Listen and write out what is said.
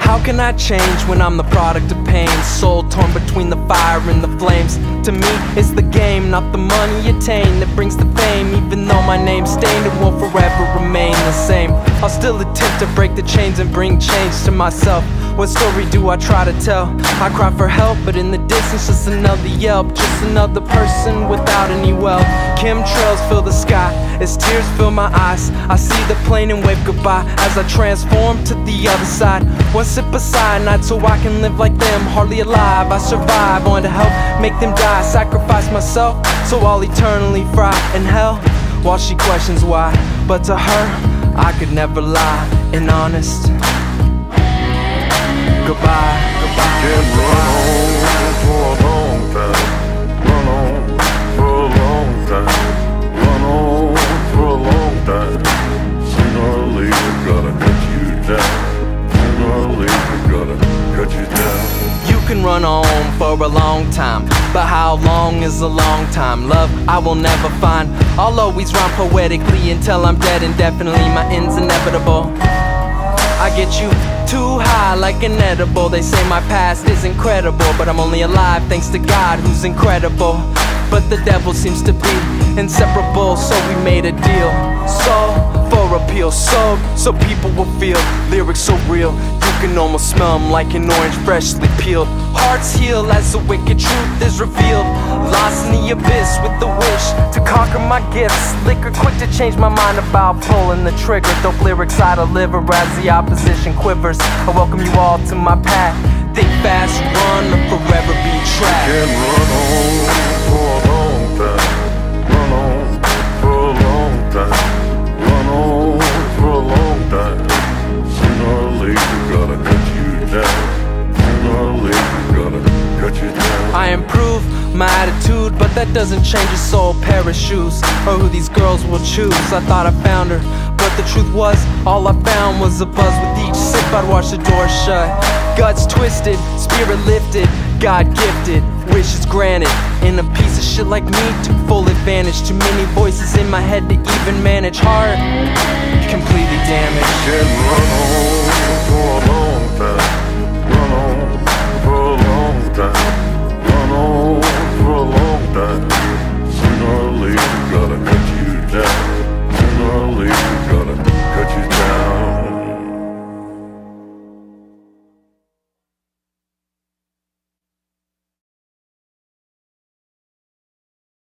How can I change when I'm the product of pain? Soul torn between the fire and the flames. To me, it's the game, not the money attained that brings the fame. Even though my name's stained, it won't forever remain the same. I'll still attempt to break the chains and bring change to myself. What story do I try to tell? I cry for help, but in the distance, just another yelp. Just another person without any wealth. Chemtrails fill the sky as tears fill my eyes. I see the plane and wave goodbye as I transform to the other side. One sip of cyanide so I can live like them, hardly alive. I survive, want to help make them die. Sacrifice myself so I'll eternally fry in hell while she questions why. But to her, I could never lie and honest. Goodbye, goodbye. Can run for a long time, but how long is a long time? Love, I will never find. I'll always rhyme poetically until I'm dead, and definitely my end's inevitable. I get you too high like an edible. They say my past is incredible, but I'm only alive thanks to God who's incredible. But the devil seems to be inseparable, so we made a deal. So, for appeal, so, so people will feel lyrics so real. You can almost smell them like an orange freshly peeled. Hearts heal as the wicked truth is revealed. Lost in the abyss with the wish to conquer my gifts. Liquor quick to change my mind about pulling the trigger. Dope lyrics I deliver as the opposition quivers. I welcome you all to my path. Think fast, run, or forever be trapped. I improve my attitude, but that doesn't change a soul pair of shoes or who these girls will choose. I thought I found her, but the truth was, all I found was a buzz with each sip. I'd watch the door shut, guts twisted, spirit lifted, God gifted, wishes granted. And a piece of shit like me took full advantage. Too many voices in my head to even manage. Heart time.